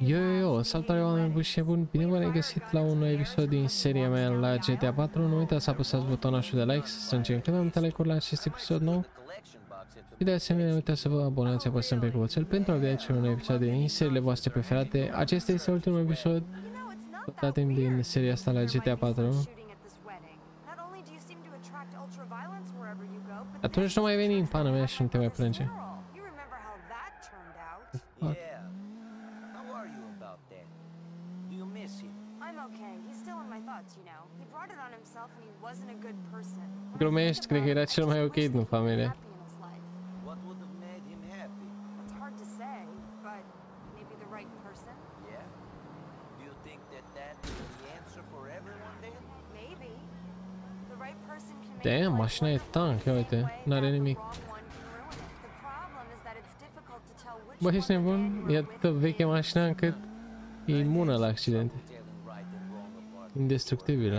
Yo, yo, yo, salutare oameni buni și buni, bine v-am regăsit la un nou episod din seria mea la GTA 4 Nu uitați să apăsați butonul de like, să strângem câteva multe like-uri la acest episod nou. Și de asemenea, nu uitați să vă abonați apăsând pe clopoțel pentru a vedea cele un episod din seriile voastre preferate. Acesta este ultimul episod. Tot timp din seria asta la GTA 4 Atunci nu mai veni în pana mea și nu te mai plânge. Fuck. Glumești, cred că era cel mai ok din familie. What would have made him happy? It's hard to say, but maybe the right person? Yeah? Do you think that that is the answer for everyone then? Maybe. The right person can make Damn, life mașina e wonderful tank, ia in a uite, way n-are that the nimic. wrong one can ruin it. The problem is that it's difficult to tell which Bă, one ești the nebun? men who E are atât with veche me mașina încât e imună la accidente. Telling right and wrong apart. Indestructibilă.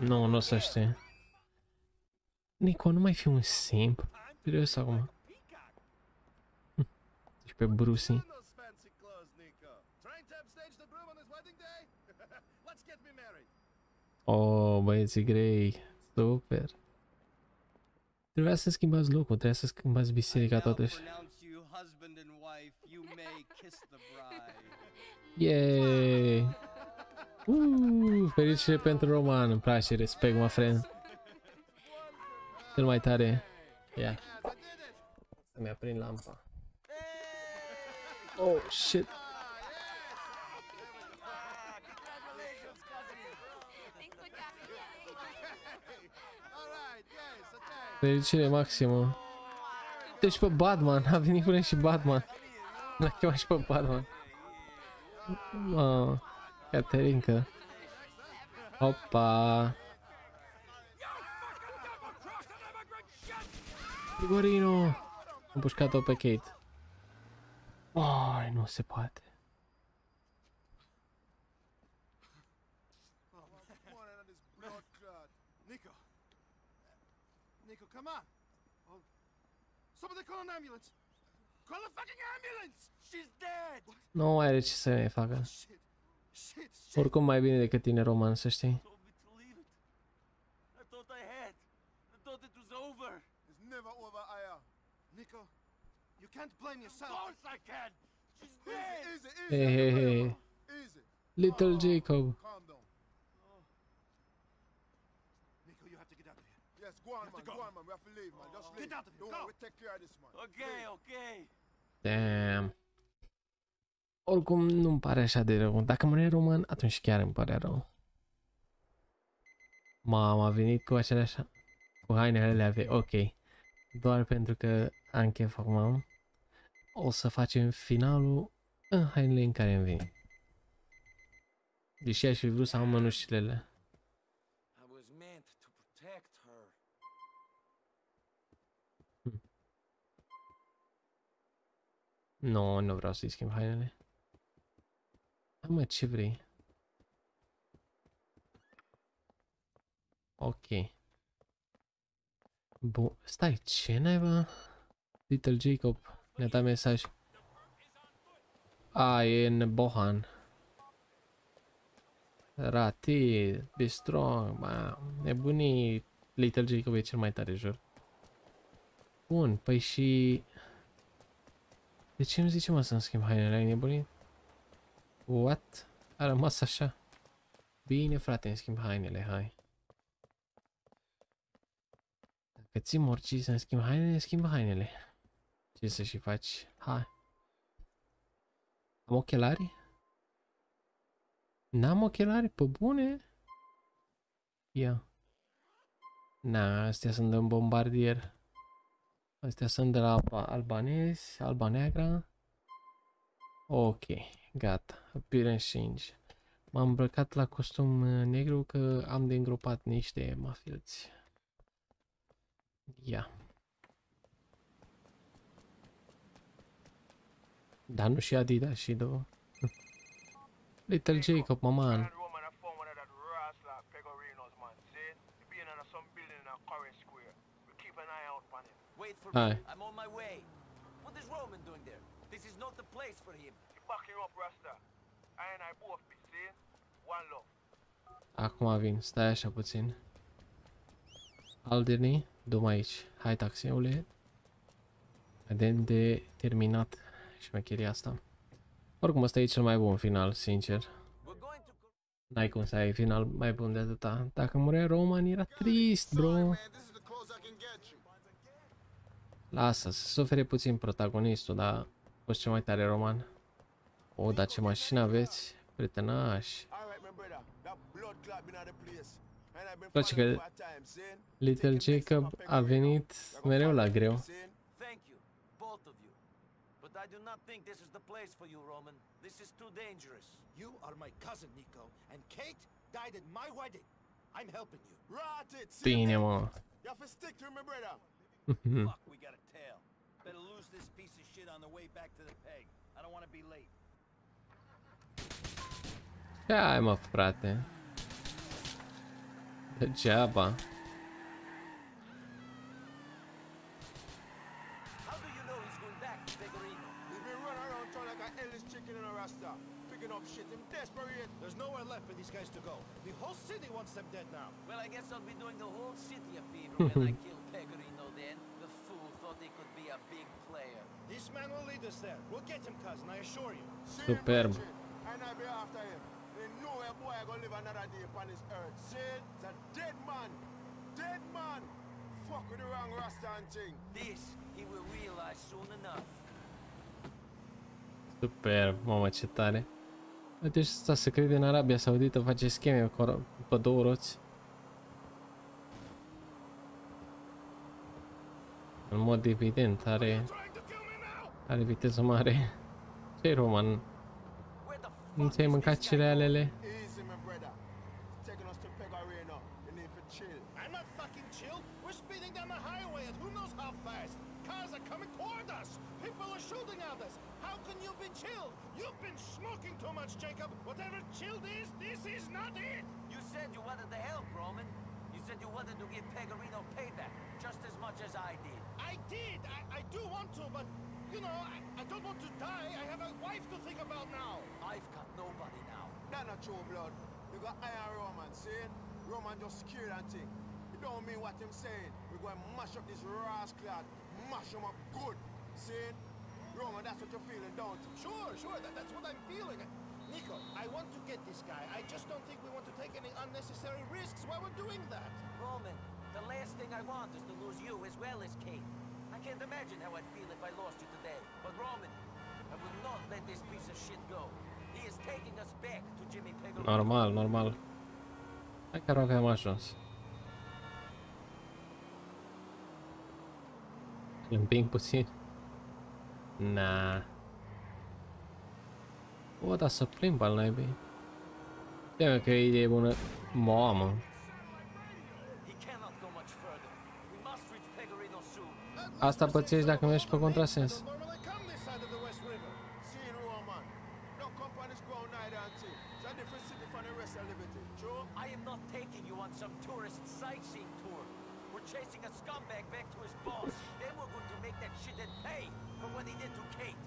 Não, não sei se tem. Nico, nu mai fi un simp. Serios Tipo, é Bruce, hein? Oh, băieții grei. Super. Tem Trebuia să schimbați locul, trebuia să schimbați biserica totuși. Yay! Uh, fericire pentru Roman, îmi place, respect, mă friend. Cel mai tare. Ia. Să-mi aprind lampa. Oh, shit. All right, yes, okay. Fericire maximă. Deci pe Batman, a venit până și Batman. L-a chemat și pe Batman. Mă, Caterinca. Opa. Grigorino. Am pușcat-o pe Kate. Ai, nu se. Nico, come on. Oh. Somebody call an ambulance. Call a fucking ambulance! She's dead! Nu mai are ce să mai facă. Oricum mai bine decât tine, Roman, să știi. Told me to leave it. I thought I had. I thought it was over. Never over, Aya. Nico, you can't blame Of course I can. She's dead. Easy, easy, Hey, easy. hey, Aya. hey. Easy. Little Jacob. Calm down. Nico, you have to get out of here. Yes, go on, man. Go. on, man. We have to leave, man. Just leave. Get out of here. Don't Go. worry, we take care of this, man. Okay, okay. Damn. Oricum nu-mi pare așa de rău. Dacă mă e român, atunci chiar îmi pare rău. Mama a venit cu aceleași... Cu hainele alea vechi. Ok. Doar pentru că am chef acum. O să facem finalul în hainele în care am venit. Deși aș fi vrut să am mănușile. Nu, nu vreau să-i schimb hainele. Hai mă, ce vrei? Ok. Bun, stai, ce naiba? Little Jacob ne-a dat mesaj. A, e în Bohan. Rati, be strong, ma, nebunii. Little Jacob e cel mai tare, jur. Bun, păi și... De ce îmi zice mă să-mi schimb hainele? Ai nebunit? What? A rămas așa. Bine frate, îmi schimb hainele, hai. Dacă Dacă ții morții să-mi schimb hainele, schimbă hainele. Ce să și faci? Hai. Am ochelari? N-am ochelari? Pe bune? Ia. Na, astea sunt în bombardier. Astea sunt de la alba albanezi, alba neagră. Ok, gata. Appearance change. M-am îmbrăcat la costum uh, negru că am de îngropat niște mafioți. Ia. Dar nu și Adidas și două. Little Jacob, mă Hi. me. I'm on my way. What is Roman doing there? This is not the place for him. You back him up, Rasta. I and I both be see? One love. Acum vin, stai așa puțin. Alderney, dum aici. Hai taxiule. Vedem de terminat șmecheria asta. Oricum ăsta e cel mai bun final, sincer. We're going to. N-ai cum să ai final mai bun de atâta. Dacă murea Roman era trist, bro. Man, this is the close I can get you. Lasă, să sufere puțin protagonistul, dar a fost cel mai tare roman. O, dar ce mașină aveți, prietenași. Alright, my brother. That blood clot been at the place. And I've been Place following că for a time, see? Little Jacob a venit mereu la greu. See? Thank you, both of you. But I do not think this is the place for you, Roman. This is too dangerous. You are my cousin, Nico, and Kate died at my wedding. I'm helping you. Rot it, see? Bine, mă. You have to stick to me, brother. Mm-hmm. Fuck, we got a tail. Better lose this piece of shit on the way back to the peg. I don't want to be late. Hai mă, frate. Degeaba. How do you know he's going back to Pegorino? He's been running around town like a Ellis chicken in a rasta. Picking up shit. Him desperate. There's nowhere left for these guys to go. The whole city wants them dead now. Well, I guess I'll be doing the whole city a favor when I kill Pegorino then. The fool thought he could be a big player. This man will lead us there. We'll get him, cousin, I assure you. Superb. And I'll be after him. Ain't no way boy gonna live another day upon this earth. See? It's a dead man. Dead man. Fuck with the wrong rasta and thing. This he will realize soon enough. Super, mamă ce tare. Uite și asta se crede în Arabia Saudită, face scheme cu ro- pe două roți. În mod evident, are, Trying to kill me now. are viteză mare. ce Roman? Where the Nu fuck ți-ai is mâncat this guy cerealele? Easy, my brother. It's taking us to Pegarino. You need to chill. I'm not fucking chill. We're speeding down the highway at who knows how fast. Cars are coming toward us. People are shooting at us. How can you be chilled? You've been smoking too much, Jacob. Whatever chilled is, this is not it. You said you wanted to help, Roman. You said you wanted to give Pegorino payback, just as much as I did. I did. I, I do want to, but, you know, I, I don't want to die. I have a wife to think about now. I've got nobody now. That not true, blood. You got Iron Roman, see? Roman just scared and thing. You don't mean what him saying. We're going to mash up this rascal. Mash him up good. See? Roman, that's what you're feeling, don't you? Sure, sure. That, that's what I'm feeling. Nico, I want to get this guy. I just don't think we want to take any unnecessary risks while we're doing that. Roman, the last thing I want is to lose you as well as Kate. I can't imagine how I'd feel if I lost you today. But Roman, I will not let this piece of shit go. He is taking us back to Jimmy Pegorino. Normal, normal. Hai că aproape am ajuns. Împing puțin. Na. O, dar să plimb al naibii. Știam că e idee bună. Mamă. He cannot go much further. We must reach Pegorino soon. Asta pățești dacă mergi pe contrasens. Chasing a scumbag back to his boss. then we're going to make that shithead pay for what he did to Kate.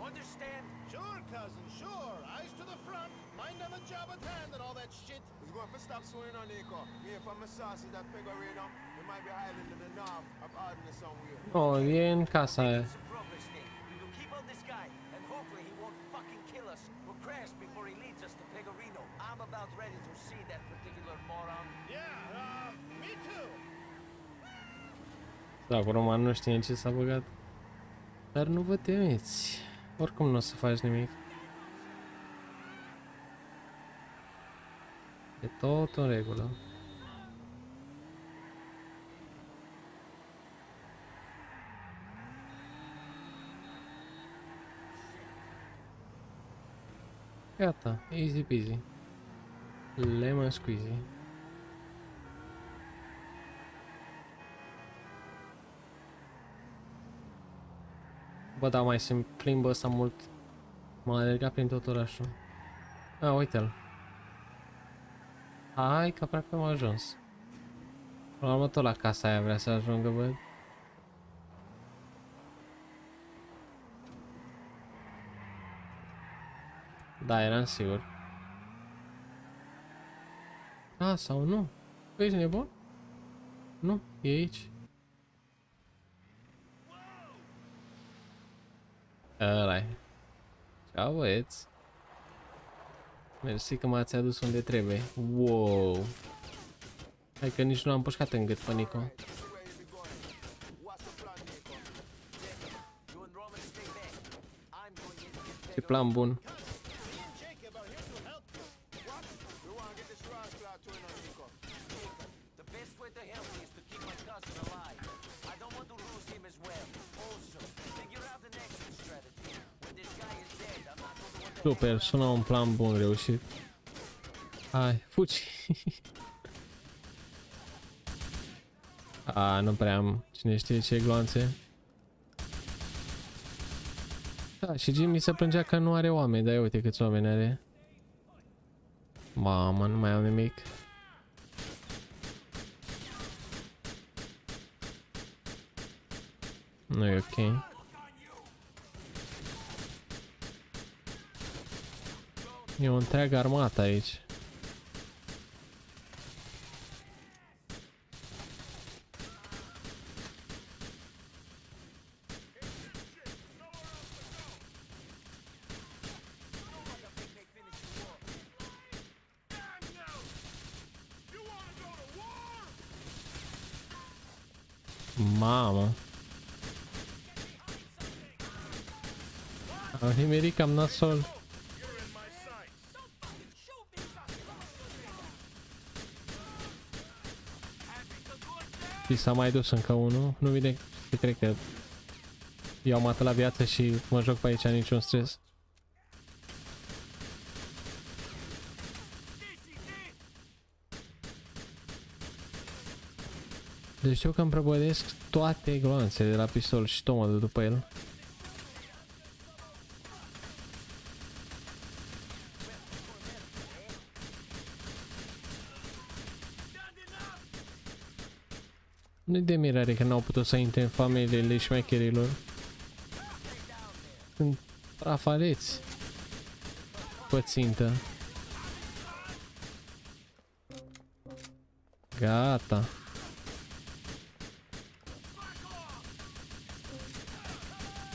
Understand? Sure, cousin, sure. Eyes to the front. Mind on the job at hand and all that shit. He's going to stop soon on Nico. Me from my sauces that Pegarino. We might be hiding in the north of Alderney somewhere. O, e în casa aia. It's a progress thing. We will keep on this guy, and hopefully he won't fucking kill us or crash before he leads us to Pegorino. I'm about ready to see that particular moron. Yeah, uh, me too. Dacă Roman nu știe în ce s-a băgat. Dar nu vă temeți. Oricum nu o să faci nimic. E tot în regulă. Gata, easy peasy. Lemon squeezy. Bă, da, mai se plimbă ăsta mult. M-a alergat prin tot orașul. A, uite-l. Hai că aproape am ajuns. La urmă tot la casa aia vrea să ajungă, bă. Da, eram sigur. A, sau nu? Păi ești nebun? Nu, e aici. Ăla -i. Ciao, băieți. Mersi că m-ați adus unde trebuie. Wow. Hai că nici nu am pușcat în gât pe Nico. Where you be Super, sună un plan bun reușit. Hai, fugi. A, nu prea am cine știe ce gloanțe. Da, și Jimmy se plângea că nu are oameni, dar ia uite câți oameni are. Mamă, nu mai am nimic. Nu e ok. E o întreagă armată aici. Mamă. Am nimerit cam nasol. Și s-a mai dus încă unul. Nu vine, cred că eu am atât la viață și mă joc pe aici niciun stres. Deci știu că îmi prăbădesc toate gloanțele de la pistol și tot mă duc după el. Nu-i de mirare că n-au putut să intre în familiile șmecherilor. Sunt rafaleți. Pe țintă. Gata.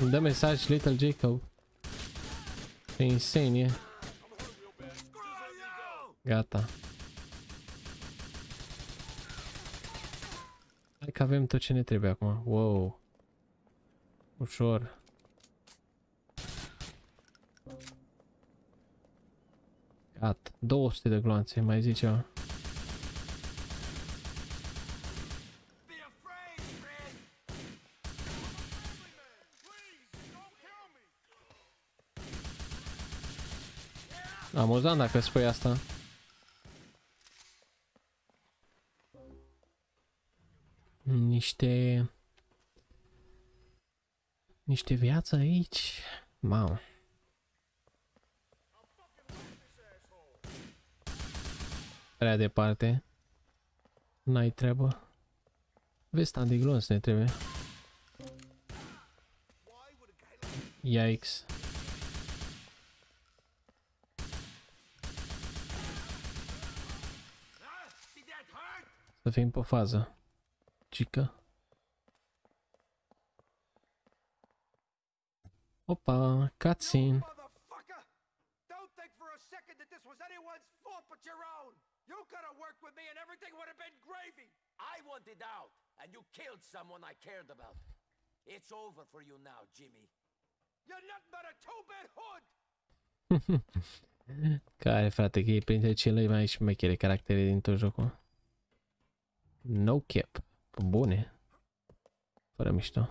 Îmi dă mesaj Little Jacob. E insane, e. Gata. Că avem tot ce ne trebuie acum. Wow. Ușor. Gata. 200 de gloanțe, mai zice ceva. Be afraid, Fred! Amuzant dacă spui asta. Niște... Niște viață aici. Mamă. Prea departe. N-ai treabă. Vezi, de glons ne trebuie. Yikes. Did that hurt? Să fim pe fază. Cică. Opa, cutscene. Motherfucker! Don't think for a second that this was anyone's fault but your own! You could have worked with me and everything would have been gravy. I wanted out, and you killed someone I cared about. It's over for you now, Jimmy. You're nothing but a two-bit hood. Care, frate, că e printre cele mai șmechere caractere din tot jocul. No cap. Pe bune. Fără mișto.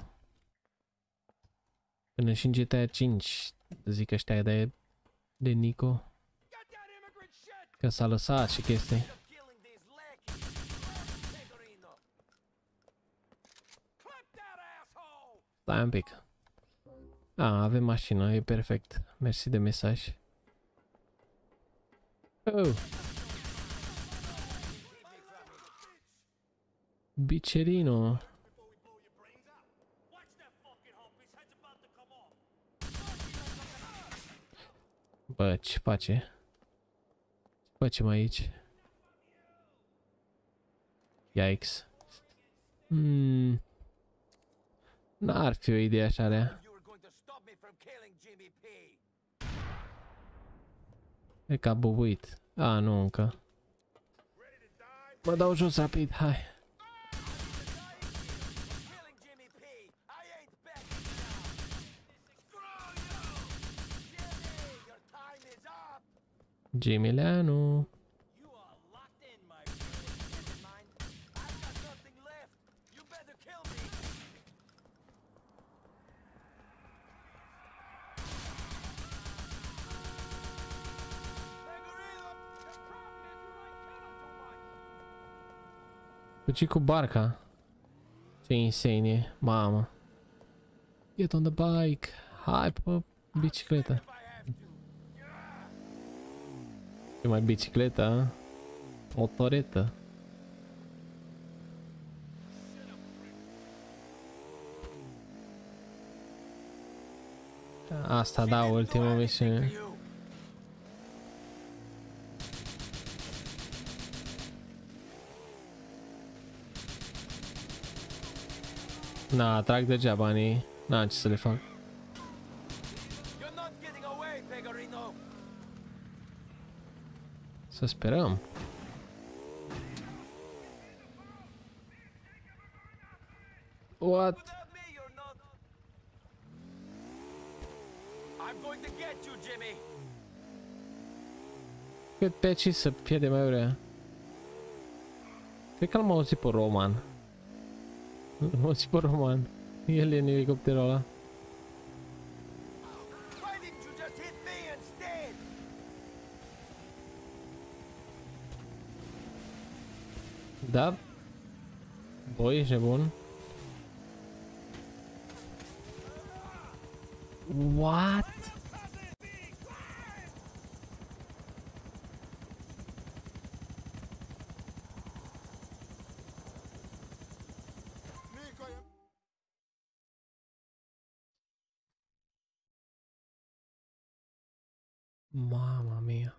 Înshinge te 5, zic ăștia esta de, de Nico. Că s-a lăsat și chestii. Stai un pic. A, avem mașină, e perfect. Mersi de mesaj. Oh. Bicerino. Bă, ce face? Ce facem aici? Yikes. Hmm. N-ar fi o idee așa rea. You were going to stop me from killing Jimmy P. E ca bubuit. A, nu încă. Mă dau jos rapid, hai. de Milano. Dico barca. Sim, sim, né? mama. Get on the bike. Hype, bicicleta. Mai bicicletă? Motoretă. Asta da, ultima misiune. You. Na, trag degeaba banii. N-am ce să le fac. Să sperăm. What? Without me, you're not. I'm going to get you, Jimmy. Cât pe aici să pierde mai vrea. Cred că l-am auzit pe Roman. L-am auzit pe Roman. El e în elicopterul ăla. Dab. Boy, Jebon. What? Mamma mia.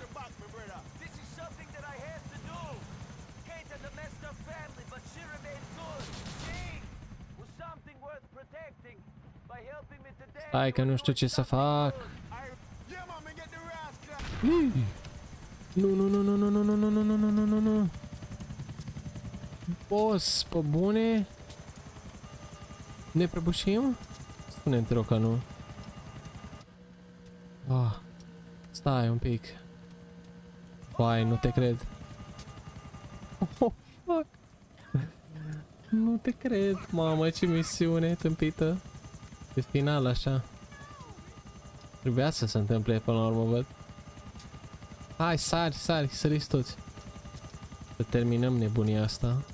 Hai că nu știu ce să fac. I, yeah, man, me get the rascal. Nu, nu, nu, nu, nu, nu, nu, nu, nu, nu, nu, nu, nu. Boss, pe bune? Ne prăbușim? Spune-mi, te rog că nu. Ah, stai un pic. Vai, nu te cred. Oh, fuck. Nu te cred, mamă, ce misiune tâmpită. Pe final, așa. Trebuia să se întâmple până la urmă, văd. Hai, sari, sari, săriți toți. Să terminăm nebunia asta.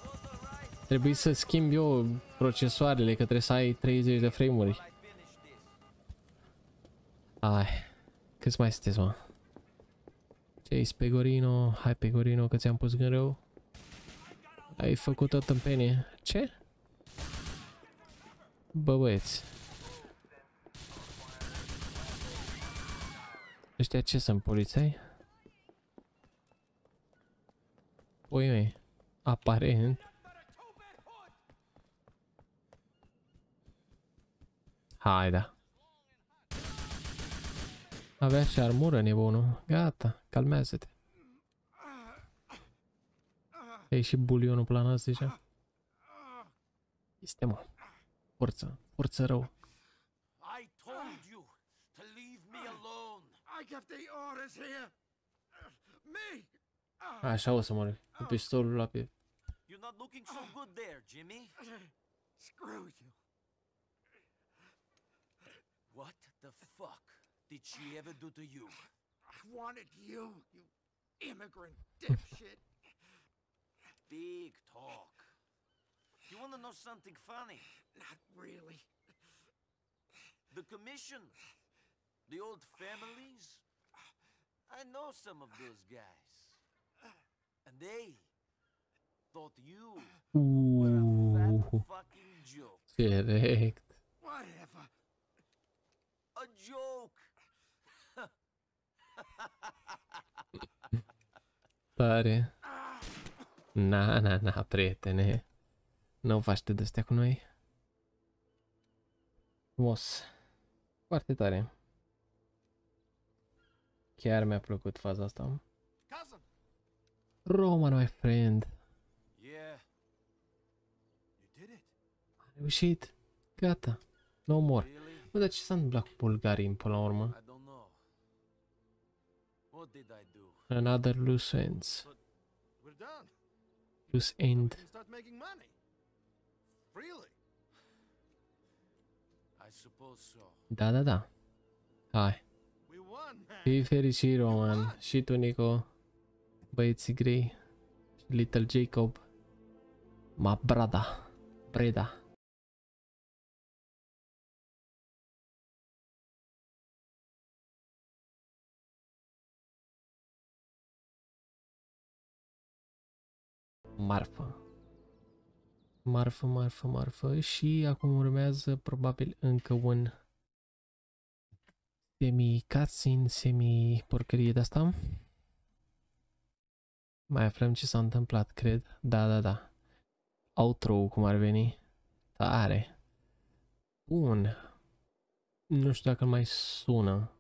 Trebuie să schimb eu procesoarele, că trebuie să ai 30 de frame-uri. Hai. Câți mai sunteți, mă? Ce-i Pegorino? Hai, Pegorino, că ți-am pus gând rău. Ai făcut o tâmpenie. Ce? Bă, băieți. Ăștia ce sunt, polițai? Păi mei, aparent. Hai da. Avea și armură nebunul. Gata, calmează-te. Ei și bulionul planat deja. Este mă. Forță, forță rău. I give the orders here. Me! Așa o să mor. Cu pistolul la piept. You're not looking so ah. good there, Jimmy. Screw you. What the fuck did she ever do to you? I wanted you, you immigrant dipshit. Big talk. You want to know something funny? Not really. The commission, the old families. I know some of those guys. And they thought you were a Uuuu. fat fucking joke. Corect. Whatever. A joke! Tare. Na, na, na, prietene. Nu faci de astea cu noi. Frumos. Foarte tare. Chiar mi-a plăcut faza asta. Cousin, Roman, my friend. Yeah, you did it. A reușit. Gata. No more. really? Bă, dar ce s-a întâmplat cu bulgarii până la urmă? I don't know. What did I do? Another loose ends. We're done. Loose We end. can start making money. Freely. I suppose so. Da, da, da. Hai. We won, man. Fii fericit, Roman. Și tu, Nico. Băieții grei. Și Little Jacob. Ma brada. Breda. Marfă. Marfă, marfă, marfă. Și acum urmează probabil încă un semi cutscene, semi porcărie de asta. Mai aflăm ce s-a întâmplat, cred. Da, da, da. Outro, cum ar veni. Tare. Bun. Nu știu dacă mai sună.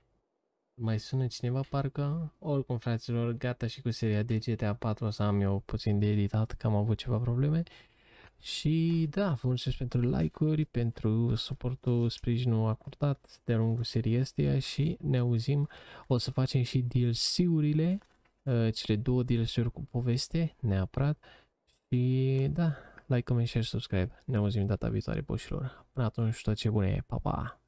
Mai sună cineva parcă? Oricum, fraților, gata și cu seria de GTA 4 o să am eu puțin de editat, că am avut ceva probleme. Și da, vă mulțumesc pentru like-uri, pentru suportul, sprijinul acordat de lungul seriei astea și ne auzim. O să facem și DLC-urile, uh, cele două DLC-uri cu poveste, neapărat. Și da, like, comment, share, subscribe. Ne auzim data viitoare, boșilor. Până atunci, tot ce bune, pa, pa!